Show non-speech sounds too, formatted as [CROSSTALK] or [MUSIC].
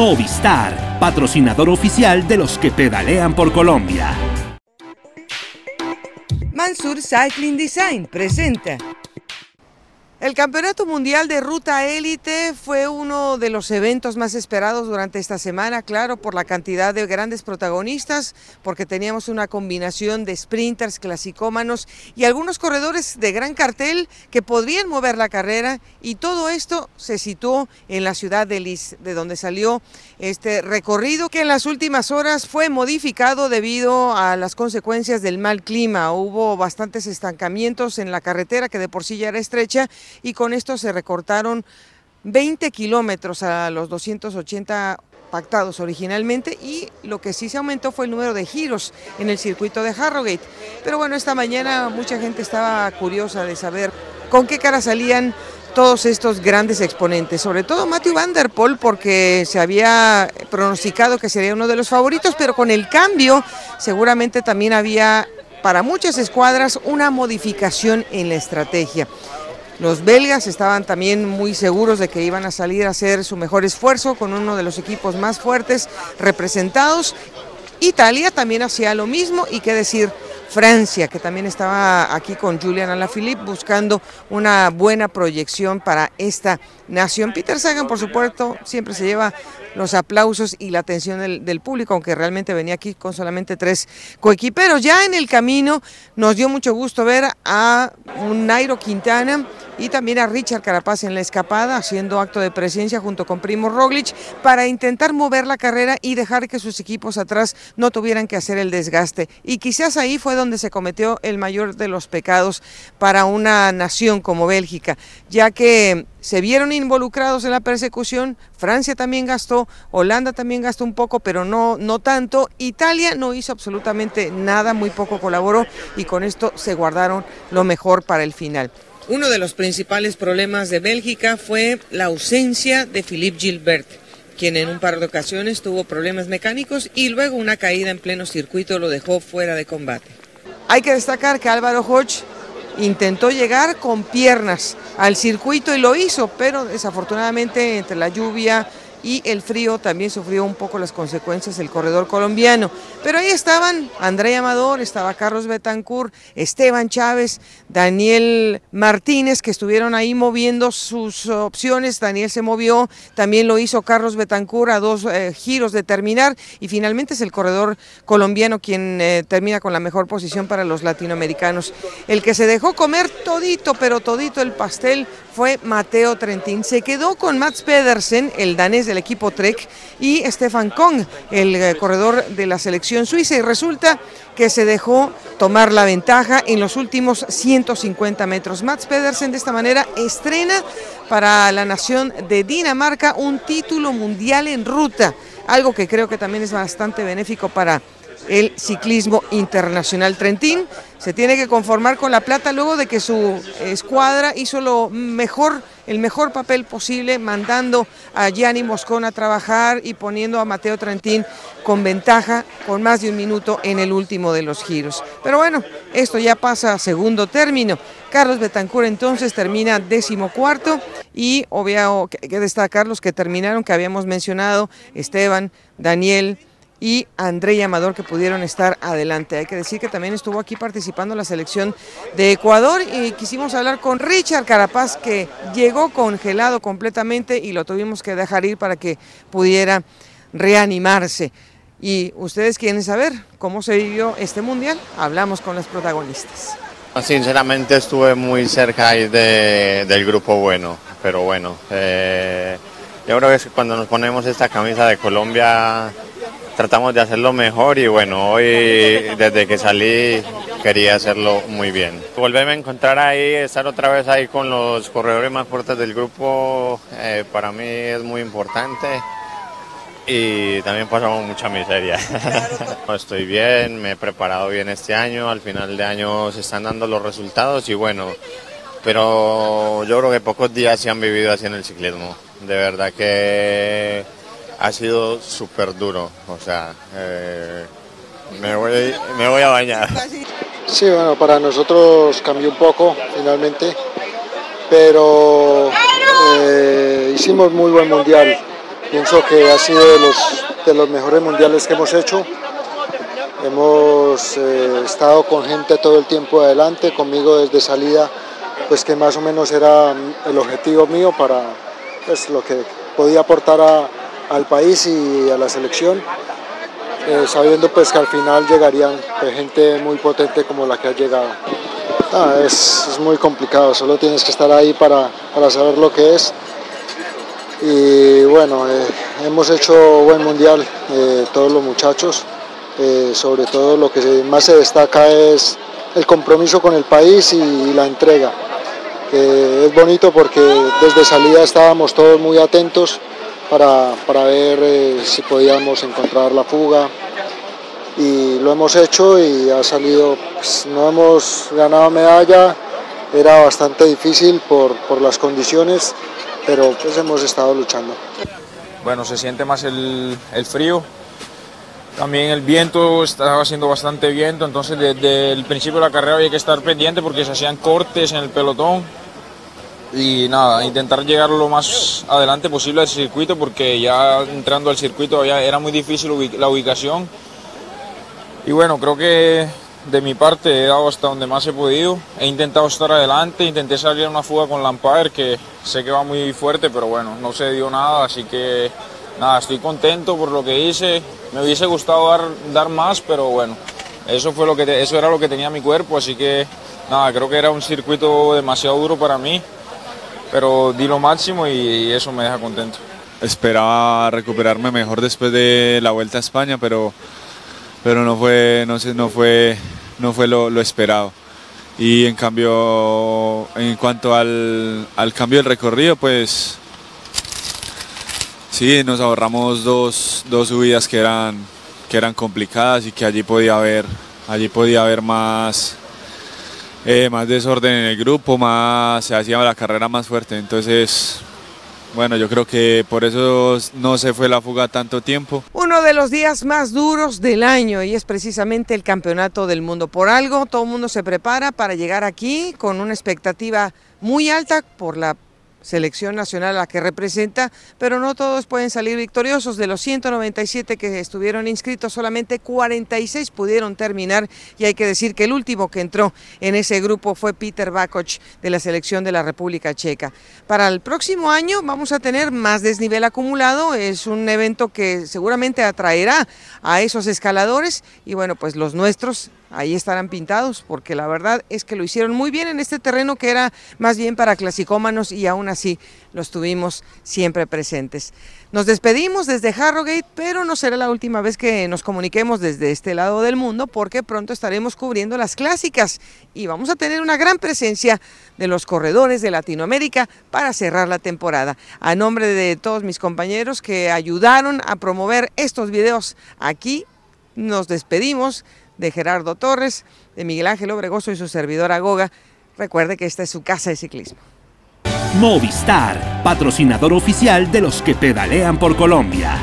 Movistar, patrocinador oficial de los que pedalean por Colombia. Mansur Cycling Design presenta el Campeonato Mundial de Ruta Élite fue uno de los eventos más esperados durante esta semana, claro, por la cantidad de grandes protagonistas, porque teníamos una combinación de sprinters, clasicómanos y algunos corredores de gran cartel que podrían mover la carrera y todo esto se situó en la ciudad de Lis, de donde salió este recorrido que en las últimas horas fue modificado debido a las consecuencias del mal clima. Hubo bastantes estancamientos en la carretera que de por sí ya era estrecha y con esto se recortaron 20 kilómetros a los 280 pactados originalmente y lo que sí se aumentó fue el número de giros en el circuito de Harrogate. Pero bueno, esta mañana mucha gente estaba curiosa de saber con qué cara salían todos estos grandes exponentes, sobre todo Matthew Van porque se había pronosticado que sería uno de los favoritos, pero con el cambio seguramente también había para muchas escuadras una modificación en la estrategia. Los belgas estaban también muy seguros de que iban a salir a hacer su mejor esfuerzo con uno de los equipos más fuertes representados. Italia también hacía lo mismo y qué decir, Francia, que también estaba aquí con Julian Alaphilippe buscando una buena proyección para esta nación. Peter Sagan, por supuesto, siempre se lleva los aplausos y la atención del, público, aunque realmente venía aquí con solamente tres coequiperos. Ya en el camino nos dio mucho gusto ver a un Nairo Quintana y también a Richard Carapaz en la escapada, haciendo acto de presencia junto con Primo Roglic para intentar mover la carrera y dejar que sus equipos atrás no tuvieran que hacer el desgaste. Y quizás ahí fue donde se cometió el mayor de los pecados para una nación como Bélgica, ya que se vieron involucrados en la persecución, Francia también gastó, Holanda también gastó un poco, pero no, no tanto, Italia no hizo absolutamente nada, muy poco colaboró y con esto se guardaron lo mejor para el final. Uno de los principales problemas de Bélgica fue la ausencia de Philippe Gilbert, quien en un par de ocasiones tuvo problemas mecánicos y luego una caída en pleno circuito lo dejó fuera de combate. Hay que destacar que Álvaro Hodge intentó llegar con piernas al circuito y lo hizo, pero desafortunadamente entre la lluvia y el frío también sufrió un poco las consecuencias del corredor colombiano. Pero ahí estaban André Amador, estaba Carlos Betancourt, Esteban Chávez, Daniel Martínez, que estuvieron ahí moviendo sus opciones. Daniel se movió, también lo hizo Carlos Betancourt a dos eh, giros de terminar y finalmente es el corredor colombiano quien eh, termina con la mejor posición para los latinoamericanos. El que se dejó comer todito, pero todito el pastel fue Mateo Trentín. Se quedó con Mats Pedersen, el danés del equipo Trek, y Stefan Kong, el eh, corredor de la selección suiza, y resulta que se dejó tomar la ventaja en los últimos 150 metros. Mats Pedersen de esta manera estrena para la nación de Dinamarca un título mundial en ruta, algo que creo que también es bastante benéfico para el ciclismo internacional. Trentín se tiene que conformar con la plata luego de que su escuadra hizo lo mejor, el mejor papel posible, mandando a Gianni Moscón a trabajar y poniendo a Mateo Trentín con ventaja, con más de un minuto en el último de los giros. Pero bueno, esto ya pasa a segundo término. Carlos Betancourt entonces termina décimo cuarto y obvio que destacar los que terminaron, que habíamos mencionado, Esteban, Daniel, y André Amador que pudieron estar adelante. Hay que decir que también estuvo aquí participando la selección de Ecuador y quisimos hablar con Richard Carapaz que llegó congelado completamente y lo tuvimos que dejar ir para que pudiera reanimarse. Y ustedes quieren saber cómo se vivió este mundial, hablamos con los protagonistas. Sinceramente estuve muy cerca del grupo bueno, pero bueno, eh, yo creo que cuando nos ponemos esta camisa de Colombia tratamos de hacerlo mejor y bueno, hoy desde que salí quería hacerlo muy bien. Volverme a encontrar ahí, estar otra vez ahí con los corredores más fuertes del grupo, eh, para mí es muy importante y también pasamos mucha miseria. [LAUGHS] Estoy bien, me he preparado bien este año, al final de año se están dando los resultados y bueno, pero yo creo que pocos días se han vivido así en el ciclismo. De verdad que ha sido súper duro. O sea, eh, me, voy, me voy a bañar. Sí, bueno, para nosotros cambió un poco finalmente, pero eh, hicimos muy buen mundial. Pienso que ha sido de los, de los mejores mundiales que hemos hecho. Hemos eh, estado con gente todo el tiempo adelante, conmigo desde salida, pues que más o menos era el objetivo mío para pues, lo que podía aportar al país y a la selección, eh, sabiendo pues que al final llegarían pues, gente muy potente como la que ha llegado. Ah, es, muy complicado, solo tienes que estar ahí para, saber lo que es. Y bueno, eh, hemos hecho buen mundial eh, todos los muchachos, sobre todo lo que más se destaca es el compromiso con el país y la entrega es bonito porque desde salida estábamos todos muy atentos para, ver eh, si podíamos encontrar la fuga. Y lo hemos hecho y ha salido, pues, no hemos ganado medalla, era bastante difícil por, las condiciones, pero pues hemos estado luchando. Bueno, se siente más el, el frío, también el viento estaba haciendo bastante viento, entonces desde el principio de la carrera había que estar pendiente porque se hacían cortes en el pelotón y nada, intentar llegar lo más adelante posible al circuito porque ya entrando al circuito ya era muy difícil la ubicación. Y bueno, creo que de mi parte he dado hasta donde más he podido. He intentado estar adelante, intenté salir una fuga con Lampard que sé que va muy fuerte, pero bueno, no se dio nada, así que nada, estoy contento por lo que hice. Me hubiese gustado dar, dar más, pero bueno, eso, fue lo que eso era lo que tenía mi cuerpo, así que nada, creo que era un circuito demasiado duro para mí pero di lo máximo y eso me deja contento. Esperaba recuperarme mejor después de la vuelta a España, pero, pero no fue, no sé, no fue, no fue lo, esperado. Y en cambio, en cuanto al, al cambio del recorrido, pues sí, nos ahorramos dos, dos subidas que eran, que eran complicadas y que allí podía haber, allí podía haber más, eh, más desorden en el grupo, más se hacía la carrera más fuerte. Entonces, bueno, yo creo que por eso no se fue la fuga tanto tiempo. Uno de los días más duros del año y es precisamente el Campeonato del Mundo. Por algo, todo el mundo se prepara para llegar aquí con una expectativa muy alta por la selección nacional a la que representa, pero no todos pueden salir victoriosos. De los 197 que estuvieron inscritos, solamente 46 pudieron terminar y hay que decir que el último que entró en ese grupo fue Peter Bakoch de la selección de la República Checa. Para el próximo año vamos a tener más desnivel acumulado, es un evento que seguramente atraerá a esos escaladores y bueno, pues los nuestros ahí estarán pintados, porque la verdad es que lo hicieron muy bien en este terreno que era más bien para clasicómanos y aún así los tuvimos siempre presentes. Nos despedimos desde Harrogate, pero no será la última vez que nos comuniquemos desde este lado del mundo, porque pronto estaremos cubriendo las clásicas y vamos a tener una gran presencia de los corredores de Latinoamérica para cerrar la temporada. A nombre de todos mis compañeros que ayudaron a promover estos videos aquí, nos despedimos de Gerardo Torres, de Miguel Ángel Obregoso y su servidor Agoga. Recuerde que esta es su casa de ciclismo. Movistar, patrocinador oficial de los que pedalean por Colombia.